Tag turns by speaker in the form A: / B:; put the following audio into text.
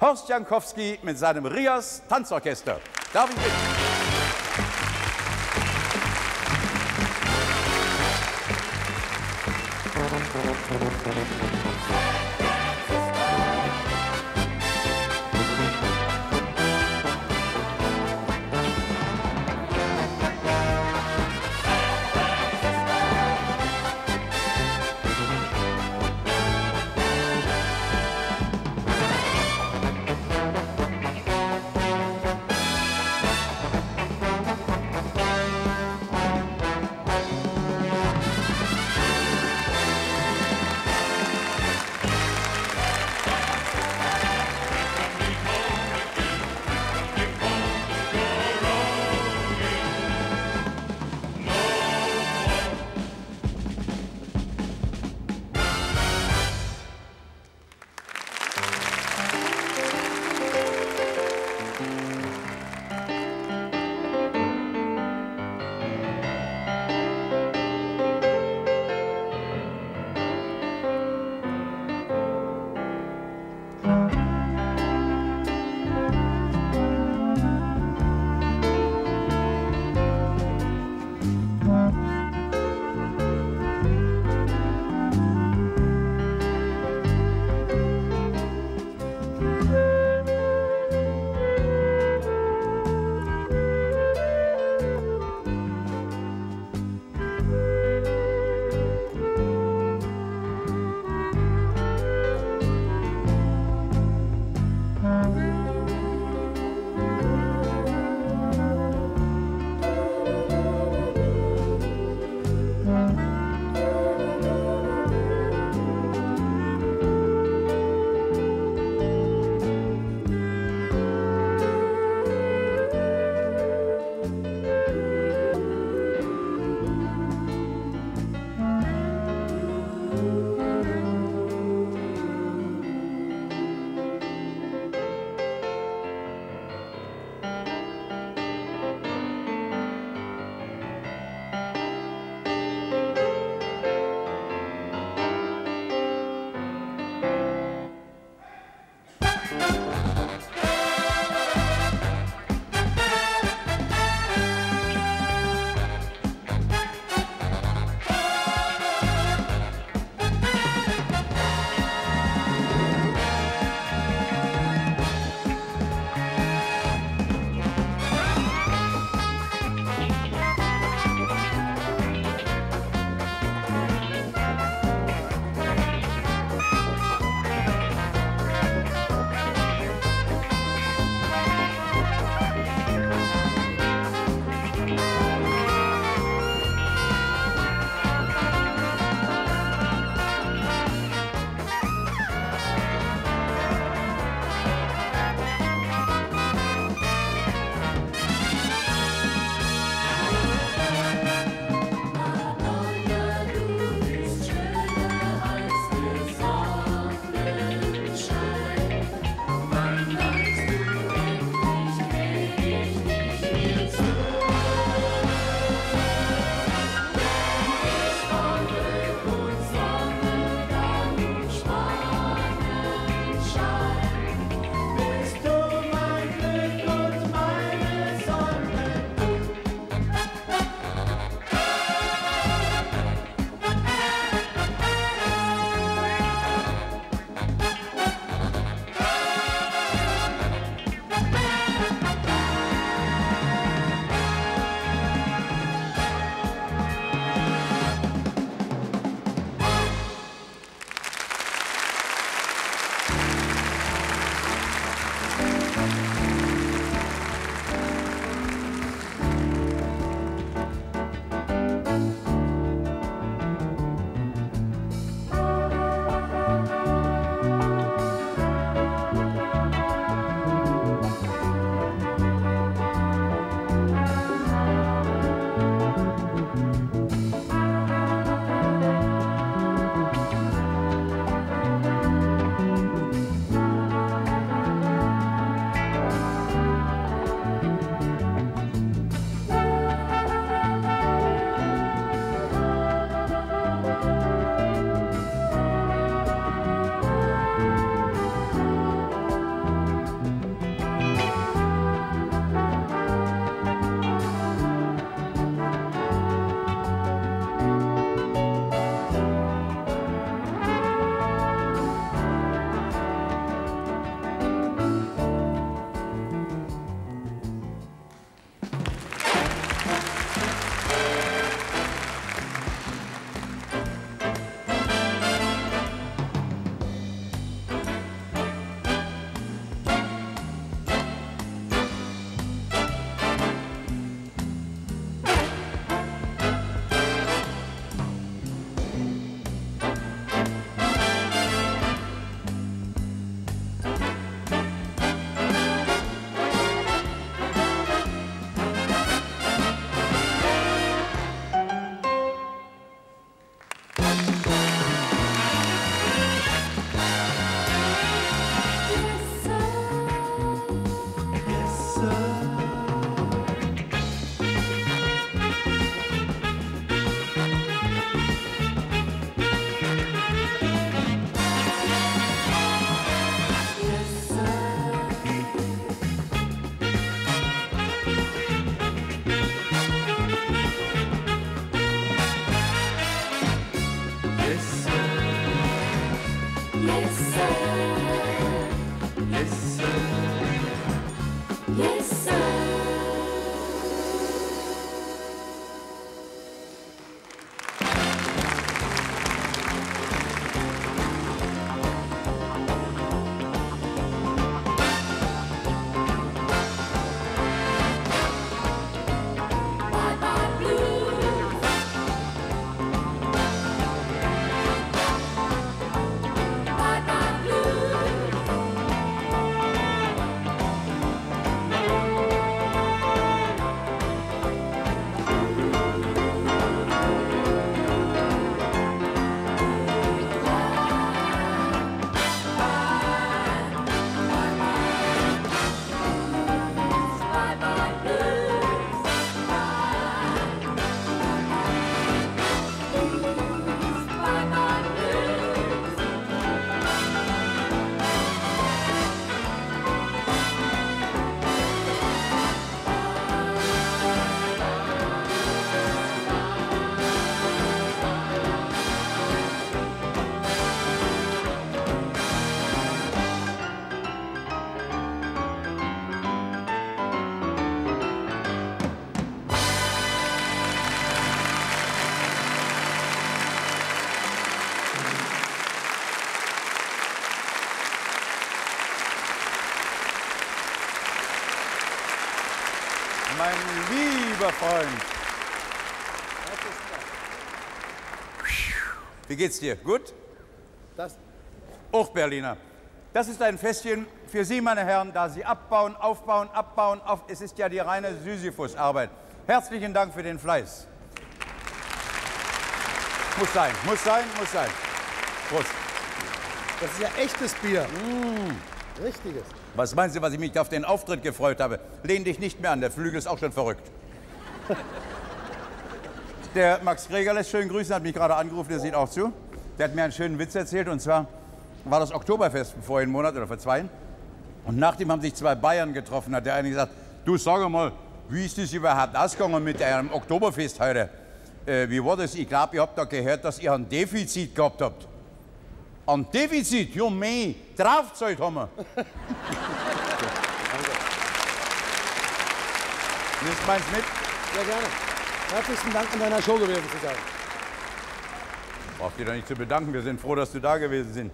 A: Horst Jankowski mit seinem Rias Tanzorchester. Darf ich bitten?
B: Thank
A: Mein lieber Freund. Wie geht's dir? Gut?
C: Das,
A: Auch Berliner. Das ist ein Festchen für Sie, meine Herren, da Sie abbauen, aufbauen, abbauen. Auf. Es ist ja die reine Sisyphus-Arbeit. Herzlichen Dank für den Fleiß. Muss sein, muss sein, muss sein. Prost.
C: das ist ja echtes Bier. Richtiges.
A: Was meinen Sie, was ich mich auf den Auftritt gefreut habe? Lehn dich nicht mehr an, der Flügel ist auch schon verrückt. Der Max Greger lässt schön grüßen, hat mich gerade angerufen, der sieht auch zu. Der hat mir einen schönen Witz erzählt und zwar war das Oktoberfest vor einem Monat oder vor zwei. Und nachdem haben sich zwei Bayern getroffen, hat der eine gesagt, du sag mal, wie ist das überhaupt ausgegangen mit eurem Oktoberfest heute? Äh, wie war das? Ich glaube, ihr habt da gehört, dass ihr ein Defizit gehabt habt. Ein Defizit? Draufgezahlt haben wir. Nimmst meins mit?
C: Sehr gerne. Herzlichen Dank an deiner Show gewesen zu sein.
A: Braucht ihr doch nicht zu bedanken. Wir sind froh, dass du da gewesen sind.